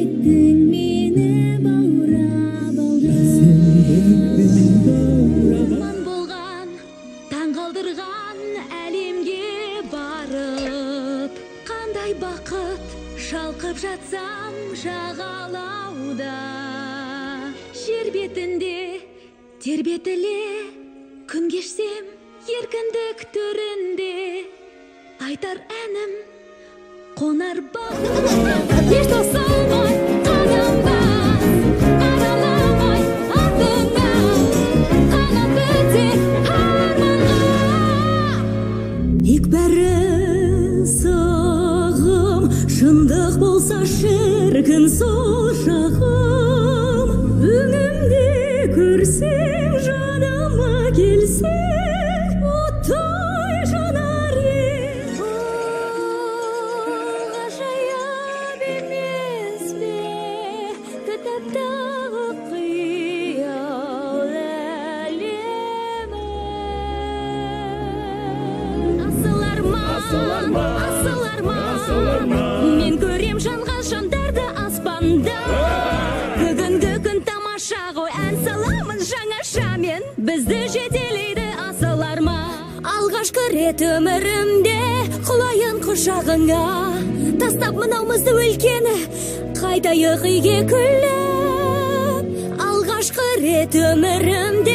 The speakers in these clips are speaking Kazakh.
ғашық еттің мені баурап алған болған таң қалдырған әлемге барып қандай бақыт шалқып жатсам жағалауда жер бетінде тербетіле күн кешсем еркіндік төрінде айтар әнім қонар бағым тек бәрі сағым шындық болса шіркін сол шағым өңімде көрсең асыл арман мен көрем жанған жандарды аспанда. Бүгінгі күн тамаша ғой ән саламын жаңаша мен. Бізді жетелейді асыл арман. Алғашқы рет өмірімде құлайын құшағыңа. Тастап мынаумызды өлкені қайтайық үйге күліп алғашқы рет өмірімде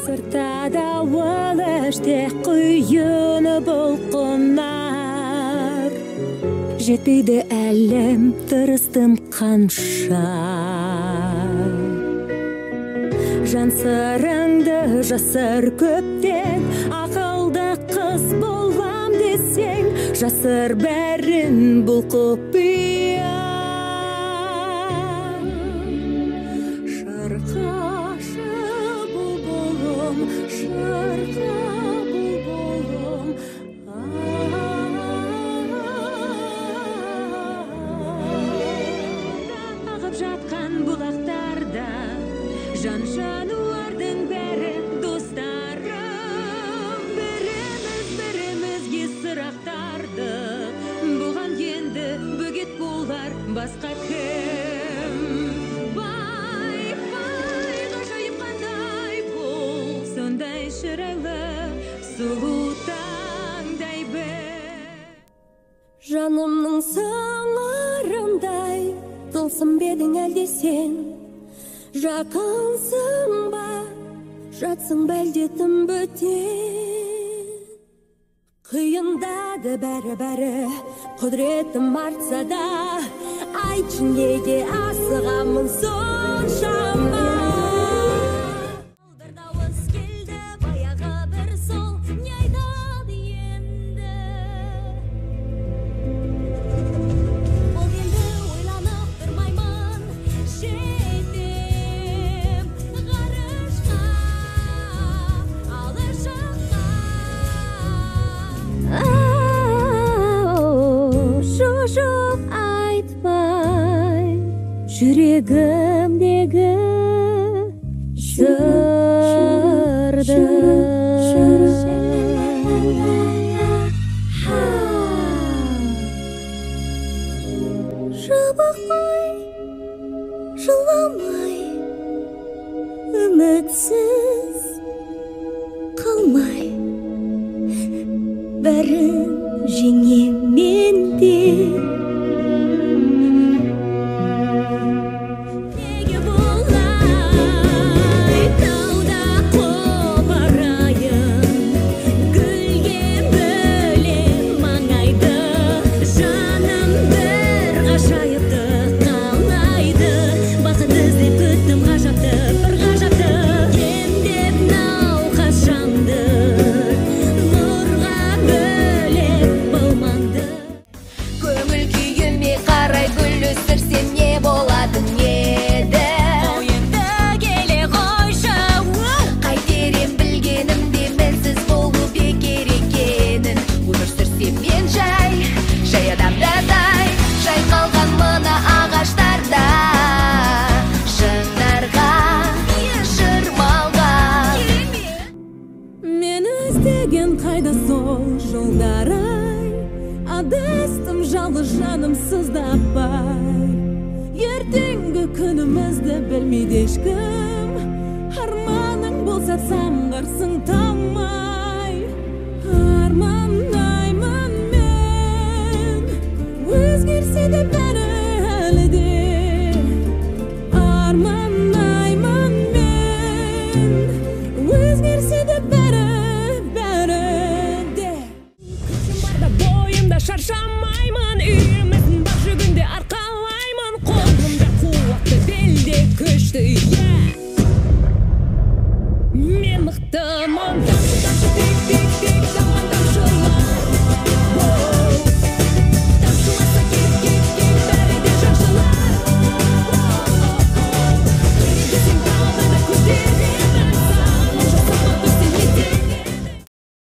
сыртта дауыл іште құйыны бұлқынар жетпейді әлем тырыстым қанша. Жан сырыңды жасыр көптен ақылды қыз болам десең жасыр бәрін бұл жан жануардың бәрі достарым біріміз бірімізге сұрақтарды бұған енді бөгет болар басқа кім бай бай ғажайып қандай бұл сондай шырайлы сұлу таңдай бір жанымның сыңарындай тылсым ба әлде сен жақынсың ба жатсың ба әлде тым бөтен. Қиындады бәрі бәрі құдіретім артса да айтшы неге асығамын соншама жүрегімдегі сырды жабықпай жыламай үмітсіз қалмай. Бәрін жеңемін сыздаппай ертеңгі күнімізді білмейді ешкім арманың болса самғырсың тамай армандаймын мен өзгерсе де бәрі әлі де армандаймын мен өзгерсе де бәрі бәрі де күшім барда бойымда шаршамаймын үйім